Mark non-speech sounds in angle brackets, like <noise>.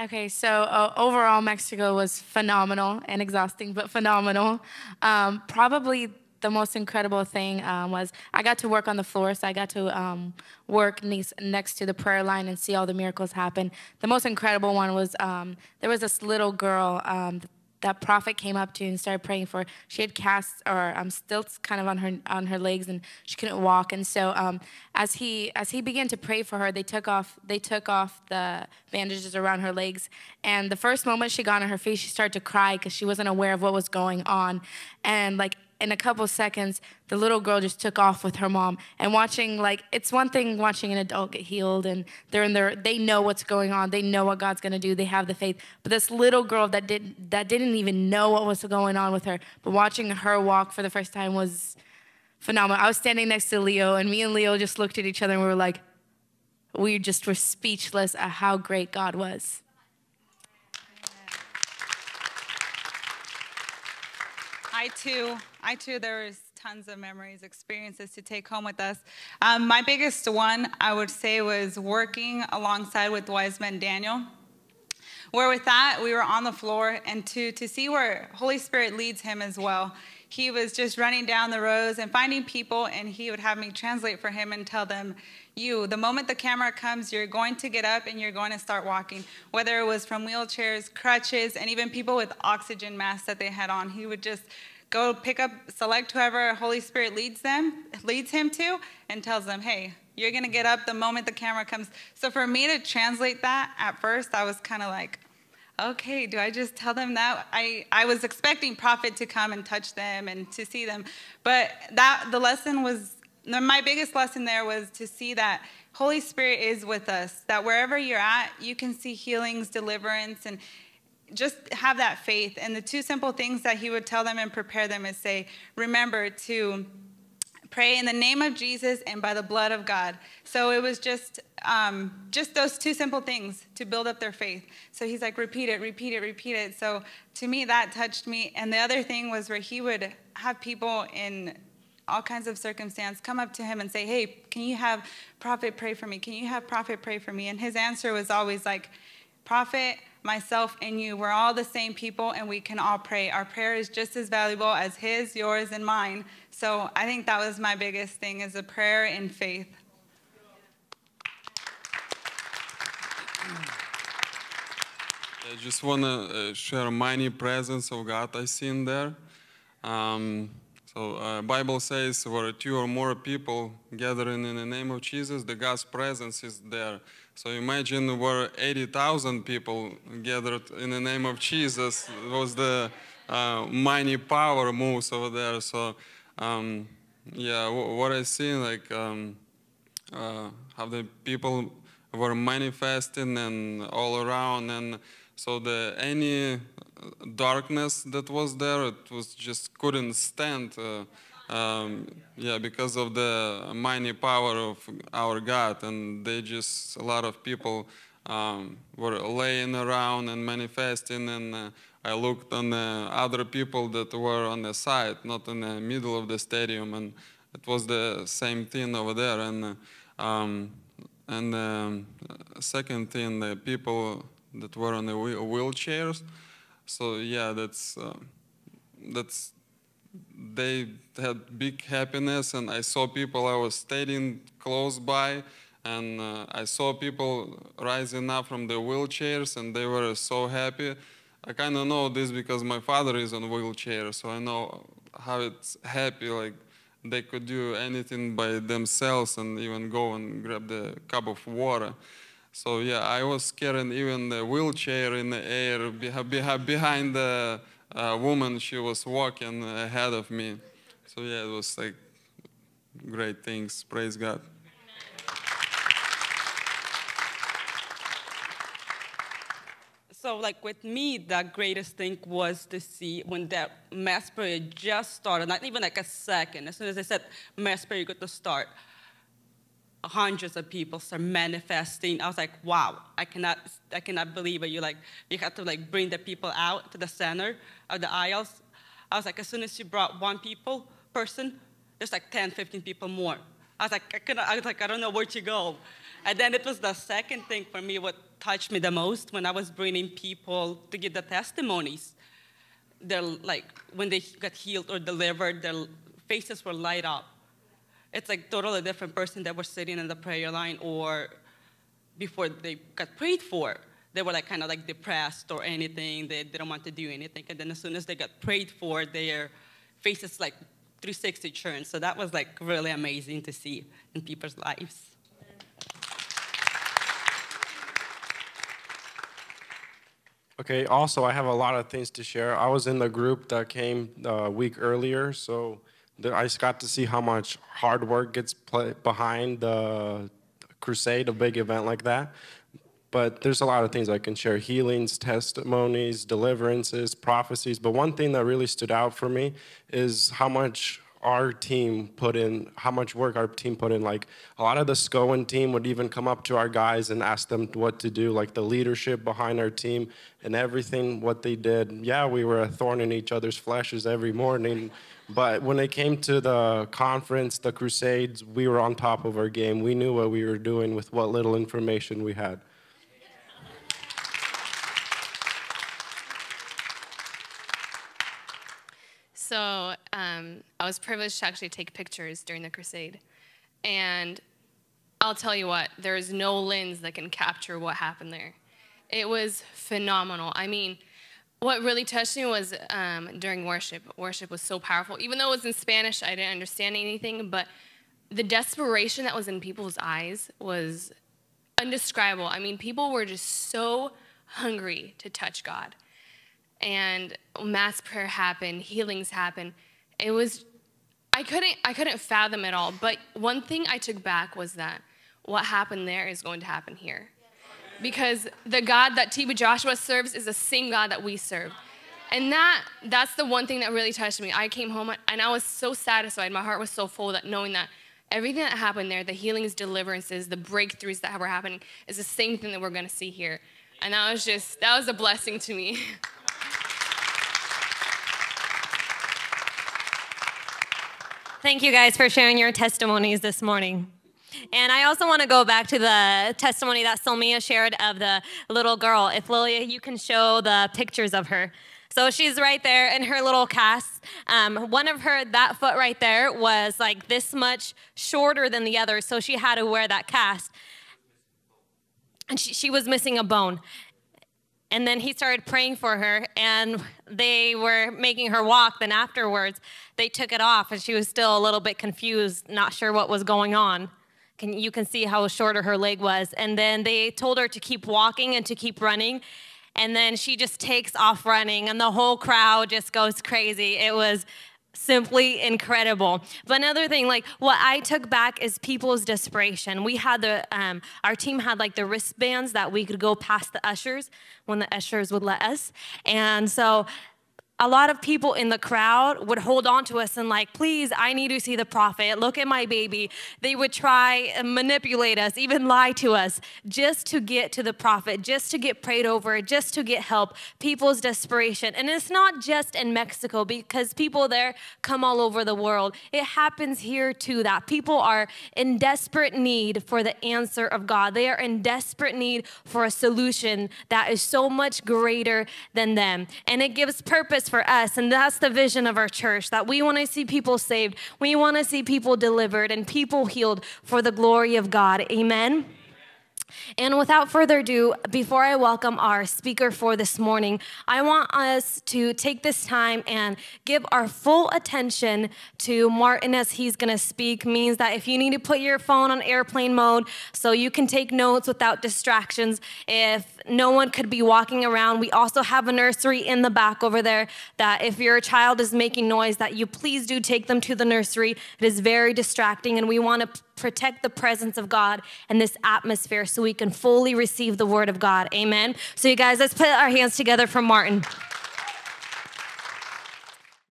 Okay, so uh, overall, Mexico was phenomenal and exhausting, but phenomenal. Um, probably the most incredible thing um, was I got to work on the floor, so I got to um, work next, next to the prayer line and see all the miracles happen. The most incredible one was um, there was this little girl um, that prophet came up to and started praying for. She had casts or um, stilts kind of on her on her legs, and she couldn't walk. And so um, as he as he began to pray for her, they took off they took off the bandages around her legs. And the first moment she got on her feet, she started to cry because she wasn't aware of what was going on. And like in a couple seconds, the little girl just took off with her mom. And watching, like, it's one thing watching an adult get healed and they're in their, they know what's going on. They know what God's gonna do. They have the faith. But this little girl that did that didn't even know what was going on with her, but watching her walk for the first time was phenomenal. I was standing next to Leo, and me and Leo just looked at each other and we were like, we just were speechless at how great God was. I too, I too, there was tons of memories, experiences to take home with us. Um, my biggest one, I would say, was working alongside with wise man Daniel. Where with that, we were on the floor, and to, to see where Holy Spirit leads him as well. He was just running down the rows and finding people, and he would have me translate for him and tell them, you. The moment the camera comes, you're going to get up and you're going to start walking. Whether it was from wheelchairs, crutches, and even people with oxygen masks that they had on, he would just go pick up, select whoever Holy Spirit leads them, leads him to, and tells them, hey, you're gonna get up the moment the camera comes. So for me to translate that at first, I was kind of like, okay, do I just tell them that? I, I was expecting prophet to come and touch them and to see them. But that the lesson was my biggest lesson there was to see that Holy Spirit is with us, that wherever you're at, you can see healings, deliverance, and just have that faith. And the two simple things that he would tell them and prepare them is say, remember to pray in the name of Jesus and by the blood of God. So it was just um, just those two simple things to build up their faith. So he's like, repeat it, repeat it, repeat it. So to me, that touched me. And the other thing was where he would have people in all kinds of circumstance come up to him and say, Hey, can you have prophet pray for me? Can you have prophet pray for me? And his answer was always like, Prophet, myself, and you, we're all the same people and we can all pray. Our prayer is just as valuable as his, yours, and mine. So I think that was my biggest thing is a prayer in faith. I just want to uh, share many presence of God I see in there. Um, so uh, Bible says where two or more people gathering in the name of Jesus, the God's presence is there. So imagine where 80,000 people gathered in the name of Jesus was the uh, mighty power moves over there. So um, yeah, what I see like um, uh, how the people were manifesting and all around and so the any darkness that was there, it was just couldn't stand. Uh, um, yeah, because of the mighty power of our God, and they just a lot of people um, were laying around and manifesting, and uh, I looked on the other people that were on the side, not in the middle of the stadium, and it was the same thing over there. And um, and um, second thing, the people that were on the wheelchairs. So yeah, that's uh, that's they had big happiness, and I saw people. I was standing close by, and uh, I saw people rising up from the wheelchairs, and they were so happy. I kind of know this because my father is on a wheelchair, so I know how it's happy. Like they could do anything by themselves, and even go and grab the cup of water. So yeah, I was carrying even the wheelchair in the air behind the uh, woman. She was walking ahead of me. So yeah, it was like great things. Praise God. So like with me, the greatest thing was to see when that mass prayer just started, not even like a second. As soon as I said mass prayer, you got to start hundreds of people start manifesting. I was like, wow, I cannot, I cannot believe it. You like, you have to like bring the people out to the center of the aisles. I was like, as soon as you brought one people, person, there's like 10, 15 people more. I was like, I, cannot, I was like, I don't know where to go. And then it was the second thing for me what touched me the most when I was bringing people to give the testimonies. They're like, when they got healed or delivered, their faces were light up. It's like totally different person that was sitting in the prayer line or before they got prayed for. They were like kind of like depressed or anything. They didn't want to do anything. And then as soon as they got prayed for, their faces like 360 turns. So that was like really amazing to see in people's lives. Okay, also, I have a lot of things to share. I was in the group that came uh, a week earlier, so I just got to see how much hard work gets behind the crusade, a big event like that. But there's a lot of things I can share healings, testimonies, deliverances, prophecies. But one thing that really stood out for me is how much our team put in, how much work our team put in. Like a lot of the SCOAN team would even come up to our guys and ask them what to do, like the leadership behind our team and everything, what they did. Yeah, we were a thorn in each other's fleshes every morning. But when it came to the conference, the crusades, we were on top of our game. We knew what we were doing with what little information we had. So um, I was privileged to actually take pictures during the crusade. And I'll tell you what, there is no lens that can capture what happened there. It was phenomenal. I mean, what really touched me was um, during worship. Worship was so powerful. Even though it was in Spanish, I didn't understand anything, but the desperation that was in people's eyes was undescribable. I mean, people were just so hungry to touch God and mass prayer happened, healings happened. It was I couldn't I couldn't fathom it all. But one thing I took back was that what happened there is going to happen here. Because the God that TB Joshua serves is the same God that we serve. And that that's the one thing that really touched me. I came home and I was so satisfied. My heart was so full that knowing that everything that happened there, the healings, deliverances, the breakthroughs that were happening, is the same thing that we're gonna see here. And that was just that was a blessing to me. <laughs> Thank you guys for sharing your testimonies this morning. And I also want to go back to the testimony that Solmia shared of the little girl. If Lilia, you can show the pictures of her. So she's right there in her little cast. Um, one of her, that foot right there, was like this much shorter than the other, so she had to wear that cast. And she, she was missing a bone. And then he started praying for her, and they were making her walk. Then afterwards, they took it off, and she was still a little bit confused, not sure what was going on. Can, you can see how shorter her leg was. And then they told her to keep walking and to keep running. And then she just takes off running, and the whole crowd just goes crazy. It was simply incredible. But another thing, like what I took back is people's desperation. We had the, um, our team had like the wristbands that we could go past the ushers when the ushers would let us. And so a lot of people in the crowd would hold on to us and like please i need to see the prophet. Look at my baby. They would try and manipulate us even lie to us just to get to the prophet just to get prayed over just to get help. People's desperation. And it's not just in mexico because people there come all over the world. It happens here too that people are in desperate need for the answer of god. They are in desperate need for a solution that is so much greater than them. And it gives purpose for us. And that's the vision of our church that we want to see people saved, we want to see people delivered and people healed for the glory of God. Amen. And without further ado, before I welcome our speaker for this morning, I want us to take this time and give our full attention to Martin as he's going to speak. Means that if you need to put your phone on airplane mode so you can take notes without distractions, if no one could be walking around, we also have a nursery in the back over there that if your child is making noise, that you please do take them to the nursery. It is very distracting, and we want to protect the presence of God in this atmosphere so we can fully receive the word of God. Amen. So, you guys, let's put our hands together for Martin.